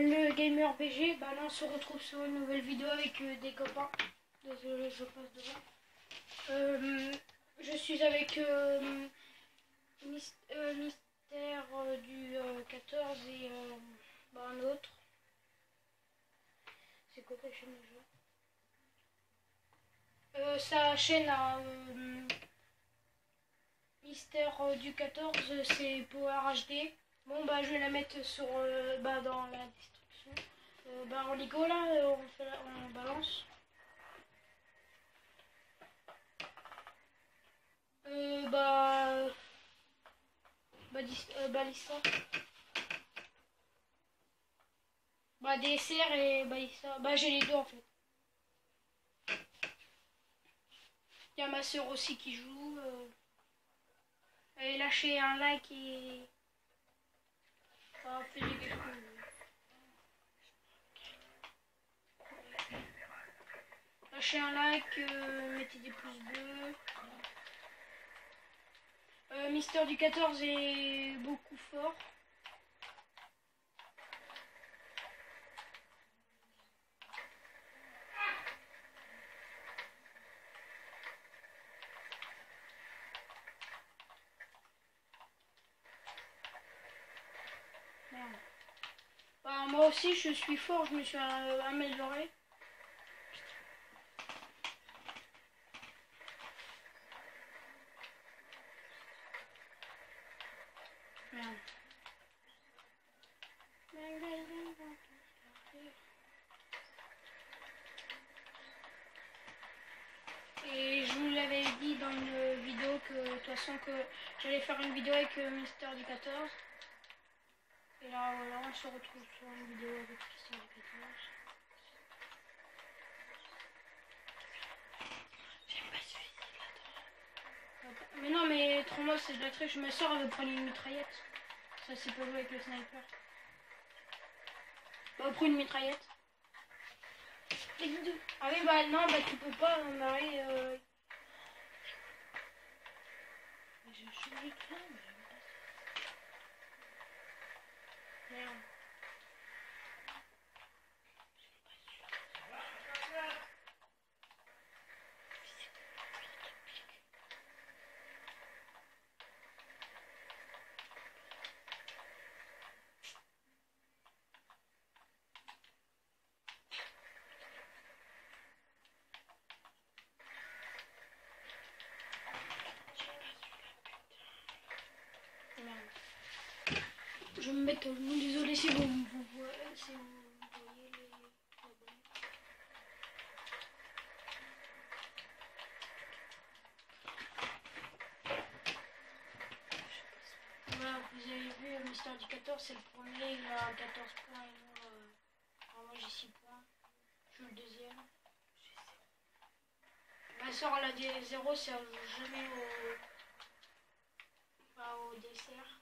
BG, bah là on se retrouve sur une nouvelle vidéo avec euh, des copains. Désolé, je passe devant. Euh, je suis avec euh, euh, Mystère euh, du euh, 14 et euh, bah, un autre. C'est quoi ta chaîne déjà? Euh, Sa chaîne à euh, Mystère euh, du 14, euh, c'est Power HD. Bon bah je vais la mettre sur euh, bah, dans la description. Euh, bah en Ligo là, euh, on, fait la- on balance. Euh, bah bah, dis- bah l'histoire. Bah DSR et l'histoire. Bah j'ai les deux en fait. Il y a ma soeur aussi qui joue. Et lâchez un like et. Lâchez un like, euh, mettez des pouces bleus. Euh, Mister du 14 est beaucoup fort. Merde. Bah, moi aussi je suis fort, je me suis euh, amélioré. Et je vous l'avais dit dans une vidéo que de toute façon que j'allais faire une vidéo avec euh, Mister du 14. Et là voilà, on se retrouve sur une vidéo avec Mister du 14. Attends, Mais non mais trop c'est de la triche, ma soeur elle veut prendre une mitraillette. Ça c'est pas jouer avec le sniper. Bah prends une mitraillette. Ah oui bah non bah tu peux pas Marie euh... J'ai changé de plan, mais j'aime pas ça. Merde. Merde. Je vais me mettre au nom, désolé si vous, si vous voyez les vous avez vu, euh, Mister du 14, c'est le premier, il a 14 points et euh, moi j'ai 6 points. Je suis le deuxième. Ma soeur elle a des 0, ça jamais au, pas au dessert.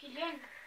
Ta